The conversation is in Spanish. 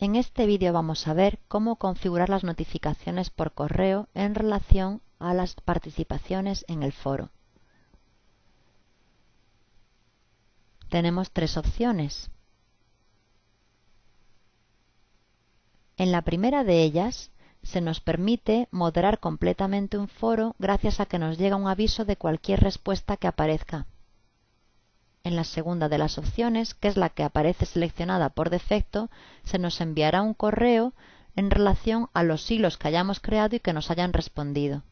En este vídeo vamos a ver cómo configurar las notificaciones por correo en relación a las participaciones en el foro. Tenemos tres opciones. En la primera de ellas, se nos permite moderar completamente un foro gracias a que nos llega un aviso de cualquier respuesta que aparezca. En la segunda de las opciones, que es la que aparece seleccionada por defecto, se nos enviará un correo en relación a los hilos que hayamos creado y que nos hayan respondido.